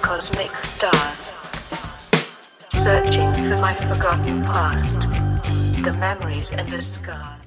cosmic stars. Searching for my forgotten past, the memories and the scars.